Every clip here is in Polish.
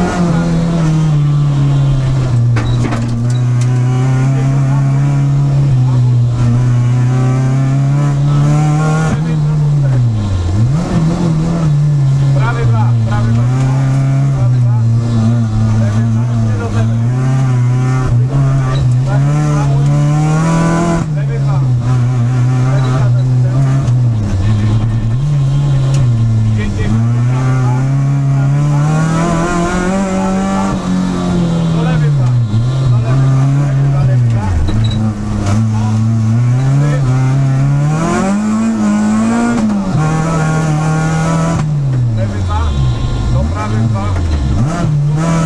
Amen. Ah, ah, ah.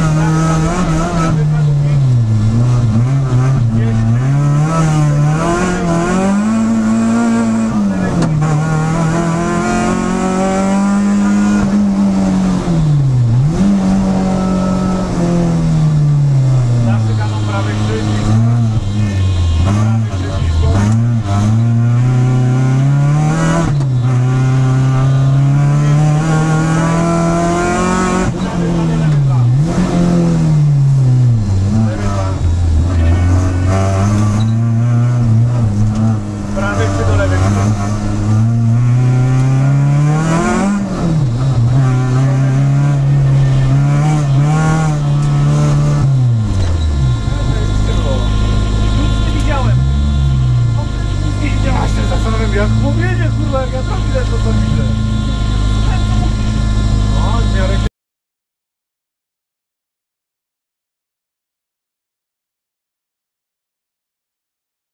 Ja się zastanawiam, jak powiedzieć, kurwa, jak ja tam widzę, to co widzę.